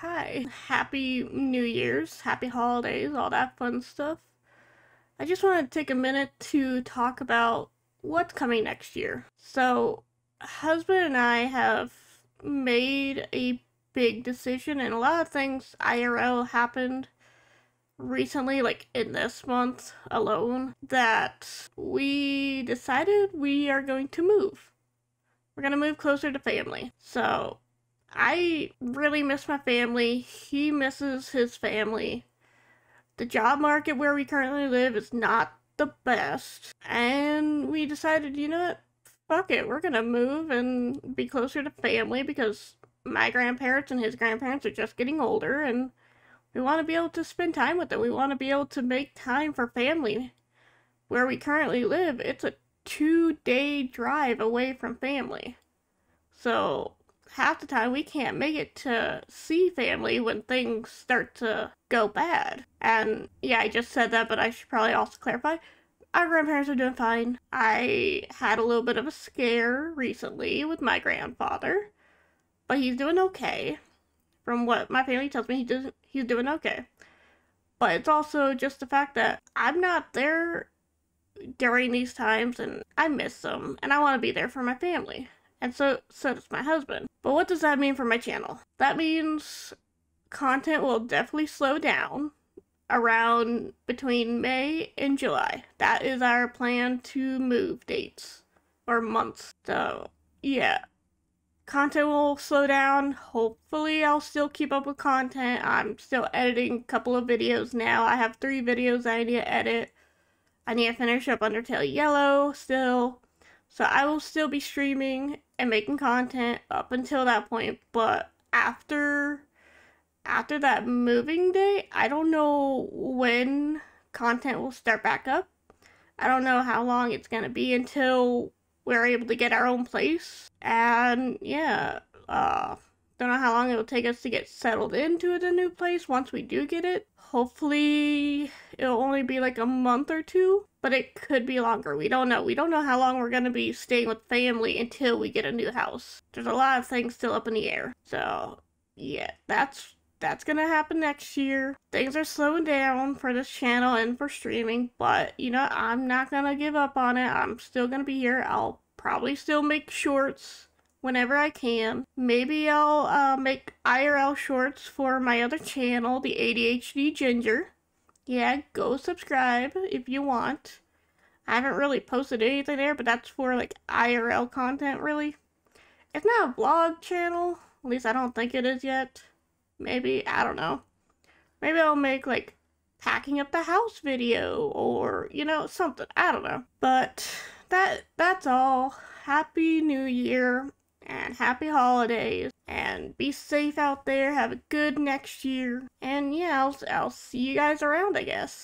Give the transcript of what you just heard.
Hi. Happy New Year's, happy holidays, all that fun stuff. I just want to take a minute to talk about what's coming next year. So, husband and I have made a big decision, and a lot of things IRL happened recently, like in this month alone, that we decided we are going to move. We're going to move closer to family. So, I really miss my family. He misses his family. The job market where we currently live is not the best. And we decided, you know what? Fuck it. We're going to move and be closer to family because my grandparents and his grandparents are just getting older and we want to be able to spend time with them. We want to be able to make time for family. Where we currently live, it's a two day drive away from family. So half the time we can't make it to see family when things start to go bad. And yeah, I just said that, but I should probably also clarify. Our grandparents are doing fine. I had a little bit of a scare recently with my grandfather, but he's doing okay. From what my family tells me, he does, he's doing okay. But it's also just the fact that I'm not there during these times and I miss them and I want to be there for my family and so so does my husband. But what does that mean for my channel? That means content will definitely slow down around between May and July. That is our plan to move dates or months. So, yeah. Content will slow down. Hopefully, I'll still keep up with content. I'm still editing a couple of videos now. I have three videos I need to edit. I need to finish up Undertale Yellow still. So I will still be streaming and making content up until that point, but after after that moving day, I don't know when content will start back up. I don't know how long it's going to be until we're able to get our own place. And yeah, uh don't know how long it will take us to get settled into the new place once we do get it. Hopefully, it'll only be like a month or two, but it could be longer. We don't know. We don't know how long we're going to be staying with family until we get a new house. There's a lot of things still up in the air. So, yeah, that's that's gonna happen next year. Things are slowing down for this channel and for streaming, but you know, I'm not gonna give up on it. I'm still gonna be here. I'll probably still make shorts whenever I can. Maybe I'll uh, make IRL shorts for my other channel, the ADHD Ginger. Yeah, go subscribe if you want. I haven't really posted anything there, but that's for like IRL content, really. It's not a vlog channel. At least I don't think it is yet. Maybe, I don't know. Maybe I'll make like packing up the house video or, you know, something. I don't know. But that that's all. Happy New Year and happy holidays and be safe out there. Have a good next year. And yeah, I'll, I'll see you guys around, I guess.